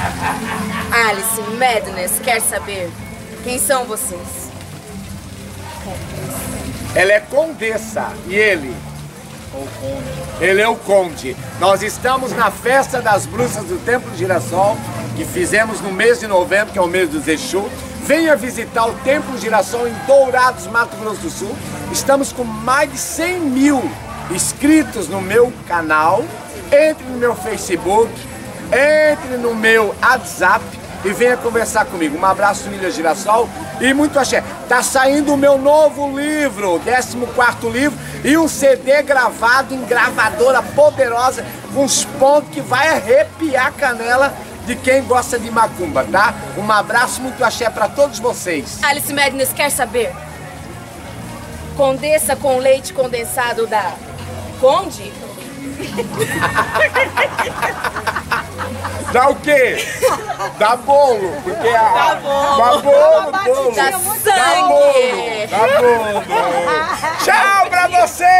Alice Madness quer saber quem são vocês. Ela é condessa e ele? Ele é o conde. Nós estamos na festa das bruxas do Templo Girassol, que fizemos no mês de novembro, que é o mês do Exu. Venha visitar o Templo Girassol em Dourados, Mato Grosso do Sul. Estamos com mais de 100 mil inscritos no meu canal. Entre no meu Facebook, entre no meu WhatsApp e venha conversar comigo. Um abraço, Ilha Girassol e muito axé. Tá saindo o meu novo livro, 14 livro, e um CD gravado em gravadora poderosa, com uns pontos que vai arrepiar a canela de quem gosta de macumba, tá? Um abraço, muito axé para todos vocês. Alice Madness quer saber? Condessa com leite condensado da Conde? Dá o quê? Dá bolo, porque a... Dá bolo. Dá bolo, bolo. Dá Dá sangue. bolo, dá bolo. Tchau pra vocês!